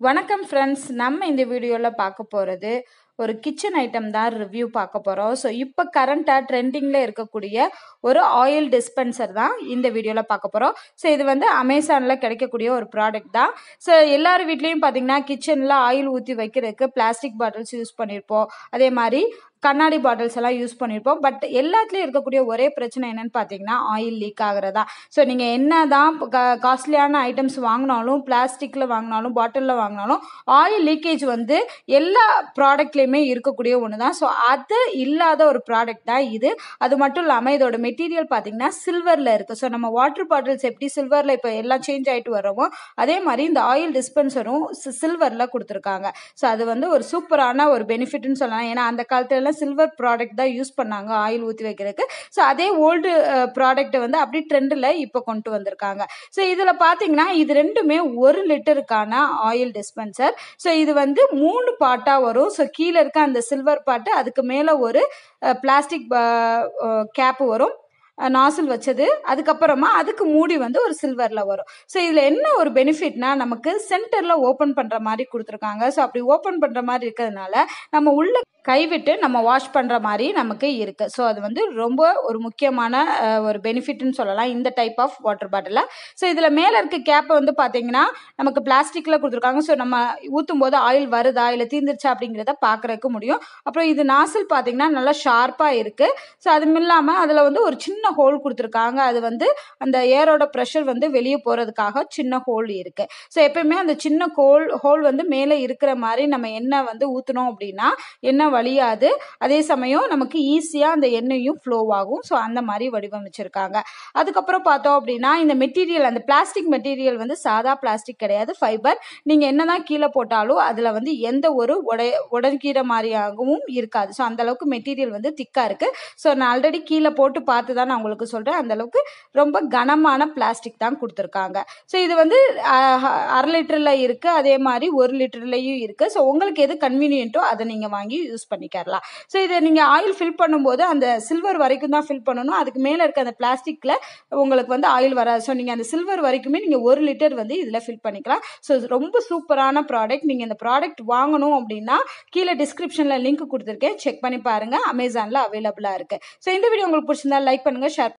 வணக்கம் ஃப்ரெண்ட்ஸ் நம்ம இந்த வீடியோவில் பார்க்க போகிறது ஒரு கிச்சன் ஐட்டம் தான் ரிவ்யூ பார்க்க போகிறோம் ஸோ இப்போ கரண்ட்டாக ட்ரெண்டிங்கில் இருக்கக்கூடிய ஒரு ஆயில் டிஸ்பென்சர் தான் இந்த வீடியோவில் பார்க்க போகிறோம் ஸோ இது வந்து அமேசானில் கிடைக்கக்கூடிய ஒரு ப்ராடக்ட் தான். ஸோ எல்லார் வீட்லேயும் பார்த்தீங்கன்னா கிச்சனில் ஆயில் ஊற்றி வைக்கிறதுக்கு பிளாஸ்டிக் பாட்டில்ஸ் யூஸ் பண்ணியிருப்போம் அதே மாதிரி கண்ணாடி பாட்டில்ஸ் எல்லாம் யூஸ் பண்ணியிருப்போம் பட் எல்லாத்துலேயும் இருக்கக்கூடிய ஒரே பிரச்சனை என்னன்னு பார்த்தீங்கன்னா ஆயில் லீக் ஆகிறதா. ஸோ நீங்கள் என்ன தான் காஸ்ட்லியான ஐட்டம்ஸ் வாங்கினாலும் பிளாஸ்டிக்கில் வாங்கினாலும் பாட்டிலில் வாங்கினாலும் ஆயில் லீக்கேஜ் வந்து எல்லா ப்ராடக்ட்லேயும் இருக்கக்கூடிய ஒன்று தான் ஸோ அது இல்லாத ஒரு ப்ராடக்ட் தான் இது. அது மட்டும் இல்லாமல் இதோட மெட்டீரியல் பார்த்தீங்கன்னா சில்வரில் இருக்குது ஸோ நம்ம வாட்டர் பாட்டில்ஸ் எப்படி சில்வரில் இப்போ எல்லாம் சேஞ்ச் ஆகிட்டு வரோமோ அதே மாதிரி இந்த ஆயில் டிஸ்பென்சரும் சில்வரில் கொடுத்துருக்காங்க. ஸோ அது வந்து ஒரு சூப்பரான ஒரு பெனிஃபிட்னு சொல்லலாம். ஏன்னா அந்த காலத்துலலாம் சில்வர் ப்ராடக்ட் தான் யூஸ் பண்ணாங்க ஆயில் ஊற்றி வைக்கிறதுக்கு. ஸோ அதே ஓல்டு ப்ராடக்ட்டை வந்து அப்படி ட்ரெண்டில் இப்போ கொண்டு வந்திருக்காங்க. ஸோ இதில் பார்த்தீங்கன்னா இது ரெண்டுமே ஒரு லிட்டருக்கான ஆயில் டிஸ்பென்சர் ஸோ இது வந்து மூணு பாட்டாக வரும். ஸோ கீழே இருக்க அந்த சில்வர் பாட்டு அதுக்கு மேலே ஒரு பிளாஸ்டிக் கேப்பு வரும். நாசில் வச்சது. அதுக்கப்புறமா அதுக்கு மூடி வந்து ஒரு சில்வரில் வரும். ஸோ இதில் என்ன ஒரு பெனிஃபிட்னா நமக்கு சென்டரில் ஓப்பன் பண்ணுற மாதிரி கொடுத்துருக்காங்க. ஸோ அப்படி ஓப்பன் பண்ணுற மாதிரி இருக்கிறதுனால நம்ம உள்ள கைவிட்டு நம்ம வாஷ் பண்ணுற மாதிரி நமக்கு இருக்குது ஸோ அது வந்து ரொம்ப ஒரு முக்கியமான ஒரு பெனிஃபிட்னு சொல்லலாம். இந்த டைப் ஆஃப் வாட்டர் பாட்டிலில் ஸோ இதில் மேலே இருக்க கேப்பை வந்து பார்த்தீங்கன்னா நமக்கு பிளாஸ்டிக்கில் கொடுத்துருக்காங்க. ஸோ நம்ம ஊற்றும் போது ஆயில் வருதா இல்லை தீர்ந்துருச்சா அப்படிங்கிறத பார்க்குறதுக்கு முடியும். அப்புறம் இது நாசில் பார்த்தீங்கன்னா நல்லா ஷார்ப்பாக இருக்குது ஸோ அதுவும் இல்லாமல் அதில் வந்து ஒரு சின்ன ஹோல் கொடுத்துருக்காங்க. அது வந்து அந்த ஏரோட ப்ரெஷர் வந்து வெளியே போகிறதுக்காக சின்ன ஹோல் இருக்குது ஸோ எப்பயுமே அந்த சின்ன ஹோல் ஹோல் வந்து மேலே இருக்கிற மாதிரி நம்ம எண்ணெய் வந்து ஊற்றினோம் அப்படின்னா எண்ணெய் வழியாது. அதே சமயம் நமக்கு ஈஸியாக அந்த எண்ணெயும் ஃப்ளோ ஆகும். ஸோ அந்த மாதிரி வடிவமைச்சிருக்காங்க. அதுக்கப்புறம் பார்த்தோம் அப்படின்னா இந்த மெட்டீரியல் அந்த பிளாஸ்டிக் மெட்டீரியல் வந்து சாதா பிளாஸ்டிக் கிடையாது ஃபைபர் நீங்கள் என்ன தான் கீழே போட்டாலும் அதில் வந்து எந்த ஒரு உடை உடற்கீரை மாதிரியாகவும் இருக்காது. ஸோ அந்த அளவுக்கு மெட்டீரியல் வந்து திக்காக இருக்குது ஸோ நான் ஆல்ரெடி கீழே போட்டு பார்த்து தான் நான் உங்களுக்கு சொல்கிறேன் அந்த அளவுக்கு ரொம்ப கனமான பிளாஸ்டிக் தான் கொடுத்துருக்காங்க. ஸோ இது வந்து அரை லிட்டரில் இருக்குது அதே மாதிரி ஒரு லிட்டர்லையும் இருக்குது ஸோ உங்களுக்கு எது கன்வீனியன்ட்டோ அதை நீங்கள் வாங்கி யூஸ் யூஸ் பண்ணிக்கலாம் ஸோ இதை நீங்கள் ஆயில் ஃபில் பண்ணும்போது அந்த சில்வர் வரைக்கும் தான் ஃபில் பண்ணணும். அதுக்கு மேலே இருக்க அந்த பிளாஸ்டிக்கில் உங்களுக்கு வந்து ஆயில் வராது. ஸோ நீங்கள் அந்த சில்வர் வரைக்குமே நீங்கள் ஒரு லிட்டர் வந்து இதில் ஃபில் பண்ணிக்கலாம். ஸோ ரொம்ப சூப்பரான ப்ராடக்ட் நீங்கள் இந்த ப்ராடக்ட் வாங்கணும் அப்படின்னா கீழே டிஸ்கிரிப்ஷனில் லிங்க் கொடுத்துருக்கேன். செக் பண்ணி பாருங்கள் அமேசானில் அவைலபிளாக இருக்குது ஸோ இந்த வீடியோ உங்களுக்கு பிடிச்சிருந்தா லைக் பண்ணுங்கள் ஷேர்